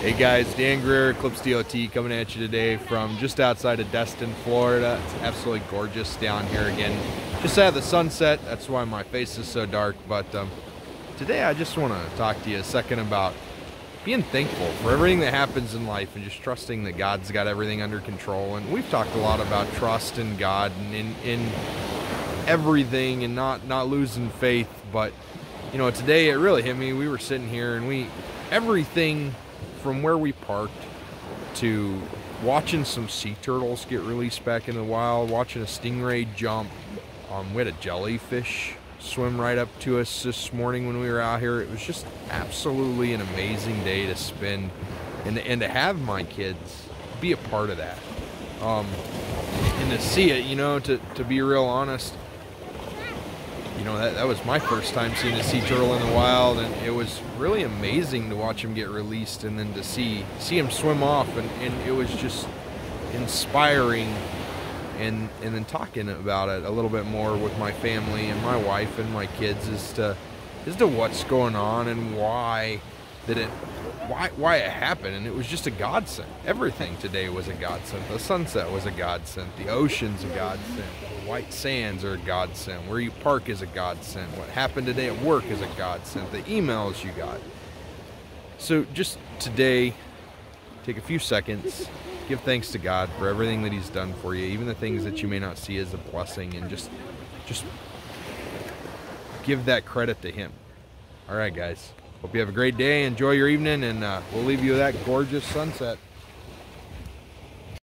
Hey guys, Dan Greer, Eclipse DOT coming at you today from just outside of Destin, Florida. It's absolutely gorgeous down here again. Just had the sunset, that's why my face is so dark. But um, today I just want to talk to you a second about being thankful for everything that happens in life and just trusting that God's got everything under control. And we've talked a lot about trust in God and in, in everything and not, not losing faith. But, you know, today it really hit me. We were sitting here and we, everything from where we parked to watching some sea turtles get released back in the wild, watching a stingray jump. Um, we had a jellyfish swim right up to us this morning when we were out here. It was just absolutely an amazing day to spend and, and to have my kids be a part of that. Um, and to see it, you know, to, to be real honest, you know, that, that was my first time seeing a sea turtle in the wild, and it was really amazing to watch him get released and then to see see him swim off, and, and it was just inspiring. And and then talking about it a little bit more with my family and my wife and my kids as to as to what's going on and why that it why why it happened and it was just a godsend. Everything today was a godsend. The sunset was a godsend. The ocean's a godsend. The white sands are a godsend. Where you park is a godsend. What happened today at work is a godsend. The emails you got. So just today take a few seconds give thanks to god for everything that he's done for you even the things that you may not see as a blessing and just just give that credit to him. All right guys Hope you have a great day. Enjoy your evening, and uh, we'll leave you with that gorgeous sunset.